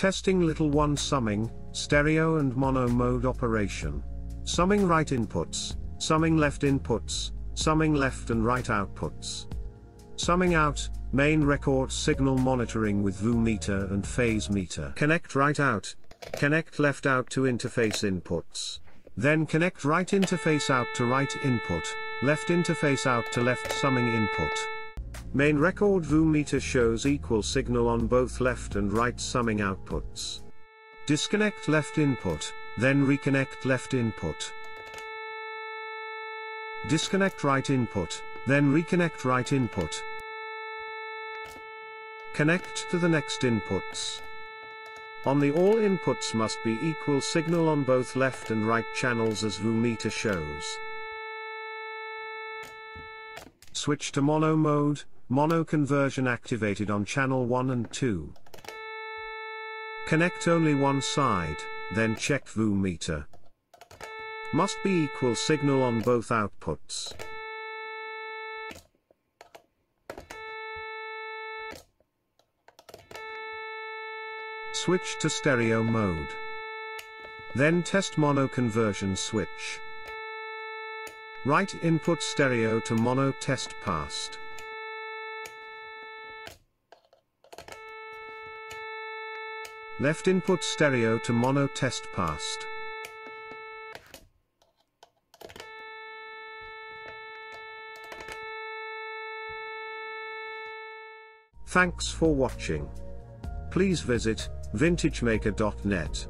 Testing little one summing, stereo and mono mode operation. Summing right inputs, summing left inputs, summing left and right outputs. Summing out, main record signal monitoring with VU meter and phase meter. Connect right out, connect left out to interface inputs. Then connect right interface out to right input, left interface out to left summing input. Main record VU meter shows equal signal on both left and right summing outputs. Disconnect left input, then reconnect left input. Disconnect right input, then reconnect right input. Connect to the next inputs. On the all inputs must be equal signal on both left and right channels as VU meter shows. Switch to mono mode, mono conversion activated on channel 1 and 2. Connect only one side, then check VU meter. Must be equal signal on both outputs. Switch to stereo mode. Then test mono conversion switch. Right input stereo to mono test passed. Left input stereo to mono test passed. Thanks for watching. Please visit vintagemaker.net.